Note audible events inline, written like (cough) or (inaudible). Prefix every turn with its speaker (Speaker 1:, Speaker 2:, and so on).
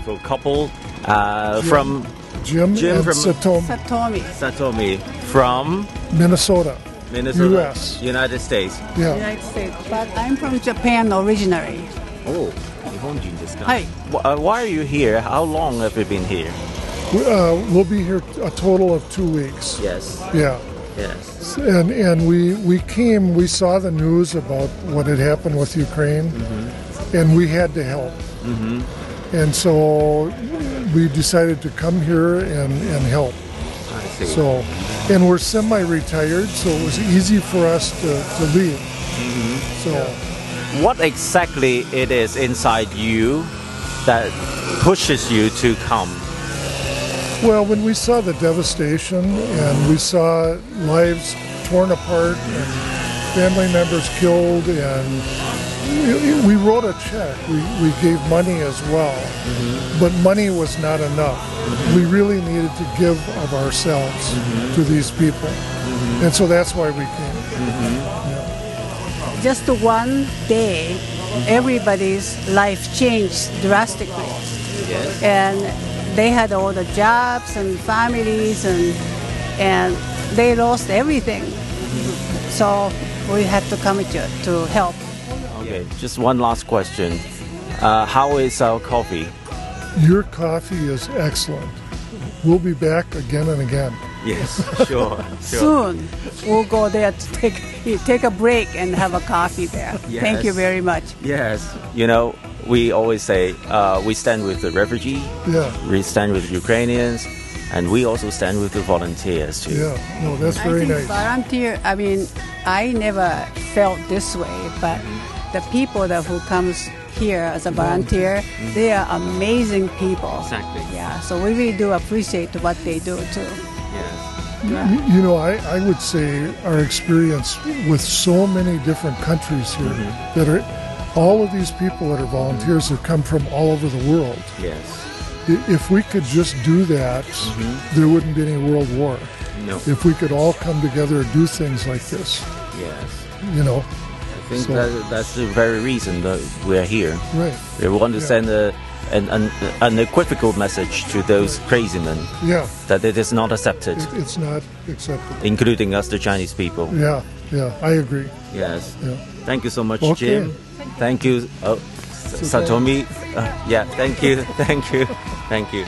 Speaker 1: beautiful couple uh, from
Speaker 2: Jim,
Speaker 1: Jim
Speaker 2: and
Speaker 1: from-
Speaker 2: Satomi,
Speaker 3: Satomi,
Speaker 1: Satomi from
Speaker 2: Minnesota.
Speaker 1: Minnesota,
Speaker 2: US.
Speaker 1: United States.
Speaker 2: Yeah.
Speaker 3: United States. But I'm from Japan originally.
Speaker 1: Oh, 日本人ですか。
Speaker 3: はい。
Speaker 1: Wh- uh, why are you here? How long have you been here?
Speaker 2: We, uh, we'll be here a total of two weeks.
Speaker 1: Yes,
Speaker 2: Yeah.
Speaker 1: yes.
Speaker 2: And and we we came. We saw the news about what had happened with Ukraine, and we had to help. And so we decided to come here and and help.
Speaker 1: I see.
Speaker 2: So, and we're semi-retired, so it was easy for us to, to leave. Mm-hmm. So,
Speaker 1: what exactly it is inside you that pushes you to come?
Speaker 2: well, when we saw the devastation and we saw lives torn apart and family members killed, and we, we wrote a check. We, we gave money as well, mm-hmm. but money was not enough. Mm-hmm. We really needed to give of ourselves mm-hmm. to these people, and so that's why we came.
Speaker 3: Just one day, everybody's life changed drastically.
Speaker 1: Yes.
Speaker 3: and they had all the jobs and families and and they lost everything. So we had to come to, to help
Speaker 1: Okay, just one last question. Uh, how is our coffee?
Speaker 2: Your coffee is excellent. We'll be back again and again.
Speaker 1: Yes, (laughs) sure, sure.
Speaker 3: soon we'll go there to take take a break and have a coffee there thank you very much
Speaker 1: Yes, you know, we always say uh, we stand with the refugee,
Speaker 2: Yeah,
Speaker 1: we stand with Ukrainians, and we also stand with the volunteers too.
Speaker 2: yeah. No, that's very
Speaker 3: I think
Speaker 2: nice.
Speaker 3: volunteer i mean i never felt this way but the people that who comes here as a volunteer mm-hmm. they are amazing people
Speaker 1: Exactly.
Speaker 3: yeah so we really do appreciate what they do too
Speaker 1: Yes.
Speaker 2: Y- You know, I, I would say our experience with so many different countries here mm-hmm. that are all of these people that are volunteers have come from all over the world.
Speaker 1: Yes.
Speaker 2: If we could just do that, mm-hmm. there wouldn't be any world war.
Speaker 1: No.
Speaker 2: If we could all come together and do things like this,
Speaker 1: Yes.
Speaker 2: you know,
Speaker 1: I think
Speaker 2: So-
Speaker 1: that, that's the very reason that we're here.
Speaker 2: right?
Speaker 1: We want to
Speaker 2: Yeah.
Speaker 1: send a, an, an unequivocal message to those crazy men
Speaker 2: Yeah,
Speaker 1: that it is not accepted,
Speaker 2: it, it's not acceptable.
Speaker 1: including us, the Chinese people.
Speaker 2: Yeah, yeah, I agree.
Speaker 1: Yes.
Speaker 2: Yeah.
Speaker 1: Thank you so much,
Speaker 2: Okay.
Speaker 1: Jim. Thank you, uh, S- Satomi. Uh, yeah, thank you, (laughs) thank you, thank you.